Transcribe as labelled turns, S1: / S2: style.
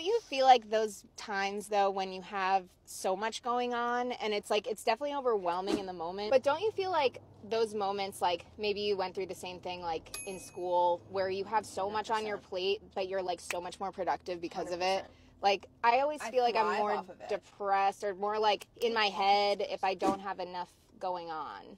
S1: Do you feel like those times though when you have so much going on and it's like it's definitely overwhelming in the moment, but don't you feel like those moments like maybe you went through the same thing like in school where you have so much on your plate but you're like so much more productive because of
S2: 100%.
S1: it? Like I always
S2: I
S1: feel like I'm more
S2: of
S1: depressed or more like in my head if I don't have enough going on.